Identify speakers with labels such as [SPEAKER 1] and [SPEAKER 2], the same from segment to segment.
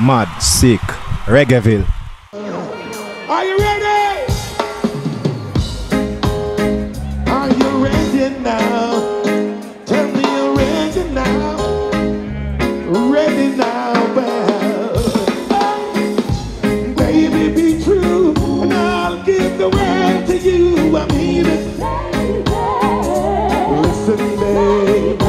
[SPEAKER 1] Mad, sick, Reggaeville.
[SPEAKER 2] Are you ready? Are you ready now? Tell me you're ready now. Ready now, well. Baby, be true, and I'll give the world to you. I mean it. Listen, babe,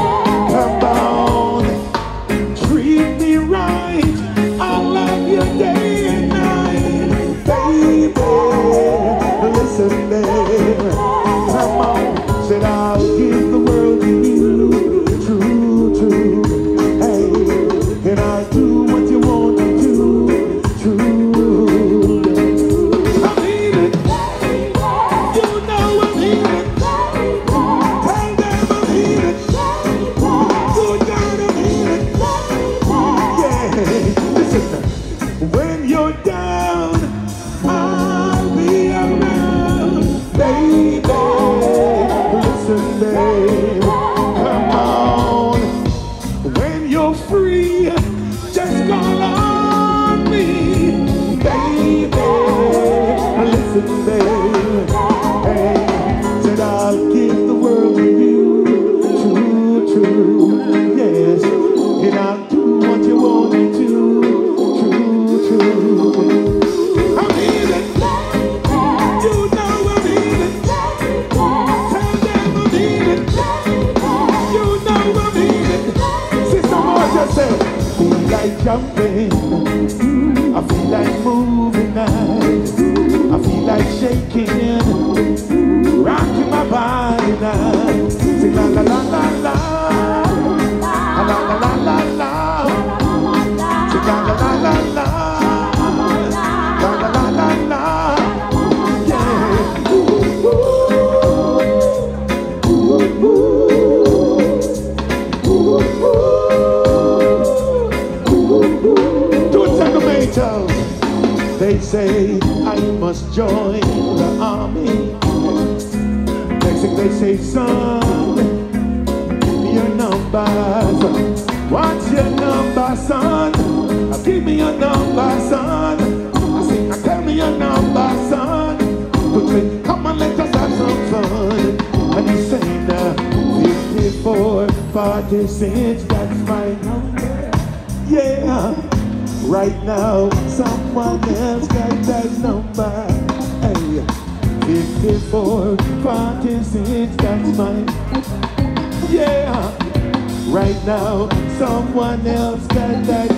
[SPEAKER 2] Come on. When you're free, just call on me, baby. Listen, babe. Hey, said I'll give the world to you, true, true, yes. And I'll do what you want me to, like jumping, I feel like moving now, I feel like shaking, rocking my body now. La la la la, la say I must join the army. Next thing they say, son, give me your number. What's your number, son? Give me your number, son. I say, uh, tell me your number, son. Say, come on, let us have some fun. And he saying, uh, 54, 46, that's my number. Yeah. Right now, someone else got that number. Hey, 54, 46, that's mine. Yeah. Right now, someone else got that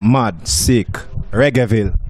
[SPEAKER 1] Mad, sick, Reggaeville.